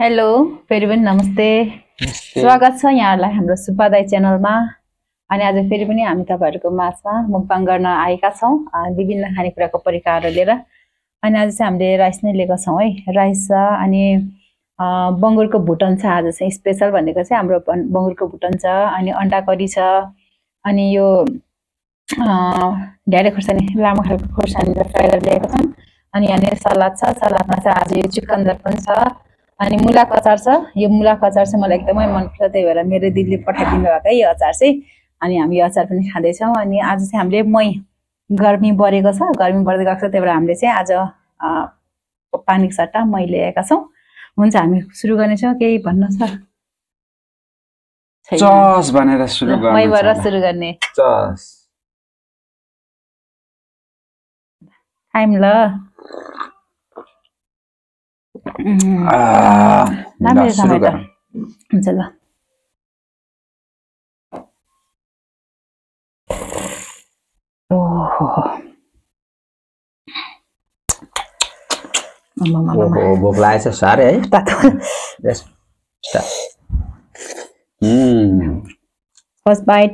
Hello फेरि पनि नमस्ते। स्वागत छ यहाँहरूलाई हाम्रो सुपादाई च्यानलमा। अनि आज फेरि पनि हामी तपाईँहरूको माझमा मुखबाङ गर्न आएका छौँ विभिन्न खानेकुराको परिकारहरू लिएर। अनि आज चाहिँ हामीले राइस नै लिएका छौँ है। राइस छ अनि बङ्गुरको भुटन छ आज चाहिँ। स्पेसल भनेको चाहिँ हाम्रो बङ्गुरको भुटन छ अनि अन्डा करी छ। अनि यो ढ्याडे खोर्सानी लामो खालको खोर्सानीलाई फ्राई गरेर ल्याएको छौँ। अनि यहाँनिर सलाद छ। सलादमा चाहिँ आज यो चिकन पनि छ। अनि मुलाको अचार छ। यो मुलाको अचार चाहिँ मलाई एकदमै मनपर्छ त्यही भएर मेरो दिदीले पठाइदिनु भएको यो अचार चाहिँ। अनि हामी यो अचार पनि खाँदैछौँ। अनि आज चाहिँ हामीले मै गर्मी बढेको छ। गर्मी बढ्दै गएको छ। त्यही भएर हामीले चाहिँ आज पानीको सट्टा मै ल्याएका छौँ। हुन्छ हामी सुरु गर्नेछौँ। केही भन्नु छ। चस भनेर सुरु मैबाट सुरु गर्ने। चस। ल। उम्, आ, राम्रो ल, सुरु समय त। गरौँ। हुन्छ ल ओहो आमामामा। ओहो भोक लागेको छ साह्रै है तातो यस स्टार्ट उम्, फर्स्ट बाइट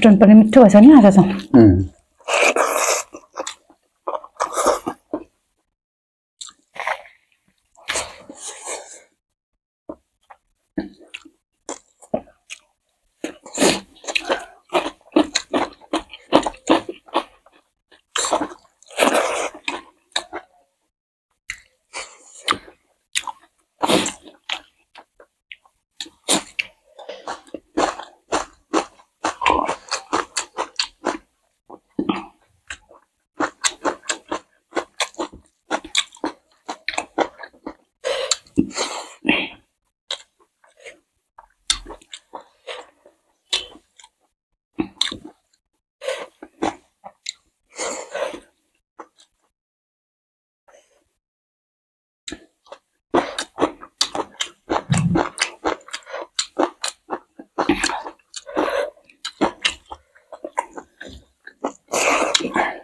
भुटान पनि मिठो भएछ नि आज चाहिँ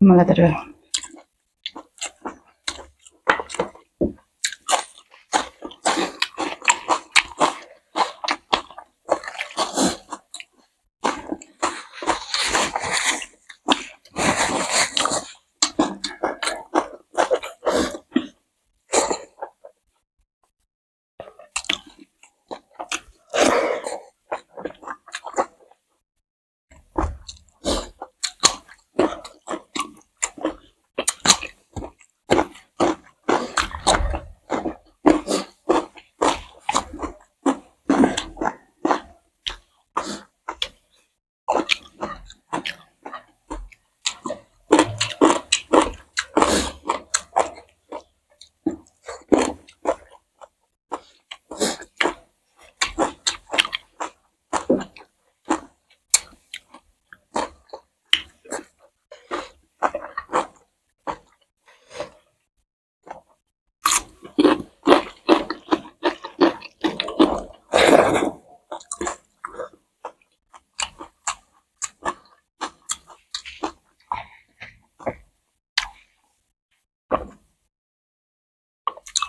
मलाई तर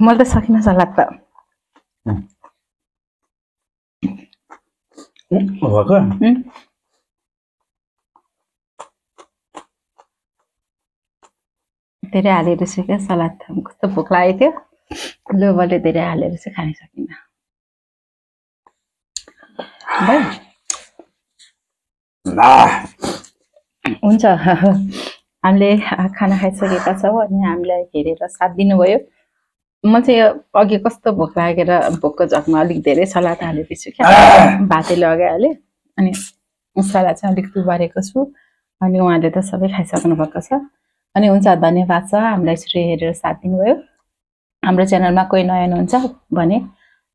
मैले त सकिनँ सलाद त धेरै हालेर चाहिँ क्या सलाद कस्तो भोक लागेको थियो लोबरले धेरै हालेर चाहिँ खान सकिनँ हुन्छ। हामीले खाना खाइसकेका छौँ अनि हामीलाई हेरेर साथ दिनुभयो। म चाहिँ अघि कस्तो भोक लागेर भोकको झकमा अलिक धेरै सलाद हालेपछि क्या भातै लगाइहालेँ अनि सलाद चाहिँ अलिक तुबारेको छु अनि उहाँले त सबै खाइसक्नु भएको छ। अनि हुन्छ धन्यवाद छ हामीलाई यसरी हेरेर साथ दिनुभयो। हाम्रो च्यानलमा कोही नयाँ हुनुहुन्छ भने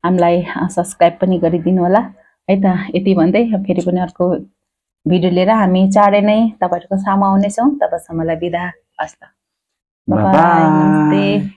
हामीलाई सब्सक्राइब पनि गरिदिनु होला। है त? यति भन्दै फेरि पनि अर्को भिडियो लिएर हामी चाँडै नै तपाईँहरूको सामु आउनेछौँ। तबसम्मलाई बिदा। हस् त। Bye-bye. नमस्ते।